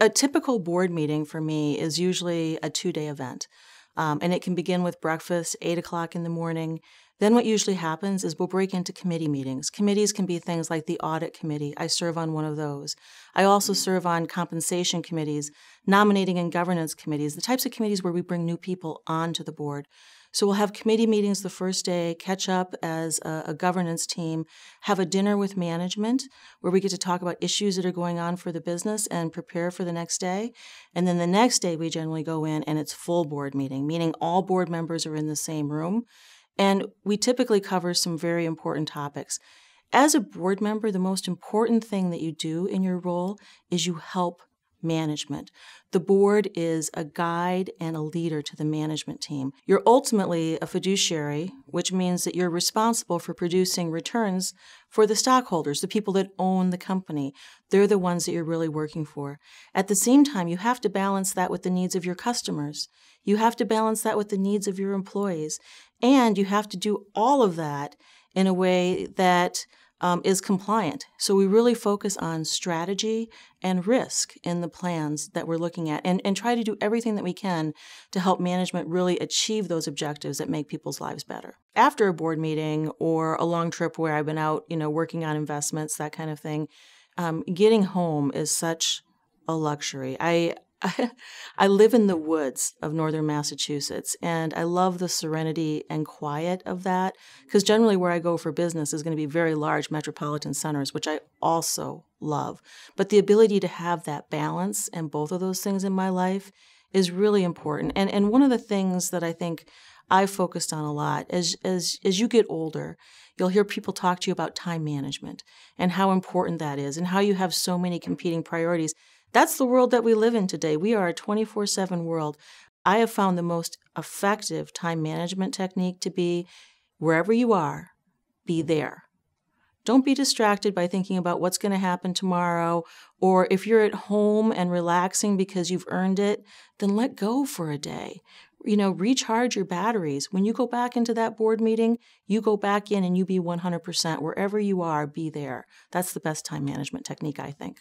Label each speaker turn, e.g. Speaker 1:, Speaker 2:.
Speaker 1: A typical board meeting for me is usually a two day event. Um, and it can begin with breakfast, 8 o'clock in the morning. Then, what usually happens is we'll break into committee meetings. Committees can be things like the audit committee. I serve on one of those. I also mm-hmm. serve on compensation committees, nominating and governance committees, the types of committees where we bring new people onto the board. So we'll have committee meetings the first day, catch up as a, a, governance team, have a dinner with management where we get to talk about issues that are going on for the business and prepare for the next day. And then the next day, we generally go in and it's full board meeting, meaning all board members are in the same room. And we typically cover some very important topics. As a board member, the most important thing that you do in your role is you help management. The board is a guide and a leader to the management team. You're ultimately a fiduciary, which means that you're responsible for producing returns for the stockholders, the people that own the company. They're the ones that you're really working for. At the same time, you have to balance that with the needs of your customers. You have to balance that with the needs of your employees. And you have to do all of that in a way that um, is compliant. So we really focus on strategy and risk in the plans that we're looking at and, and try to do everything that we can to help management really achieve those objectives that make people's lives better. After a board meeting or a long trip where I've been out, you know, working on investments, that kind of thing, um, getting home is such a luxury. I I, live in the woods of northern Massachusetts, and I love the serenity and quiet of that because generally where I go for business is going to be very large metropolitan centers, which I also love. But the ability to have that balance and both of those things in my life is really important. And and one of the things that I think I've focused on a lot as as as you get older, you'll hear people talk to you about time management and how important that is and how you have so many competing priorities. That's the world that we live in today. We are a 24 7 world. I have found the most effective time management technique to be wherever you are, be there. Don't be distracted by thinking about what's going to happen tomorrow, or if you're at home and relaxing because you've earned it, then let go for a day. You know, recharge your batteries. When you go back into that board meeting, you go back in and you be 100%. Wherever you are, be there. That's the best time management technique, I think.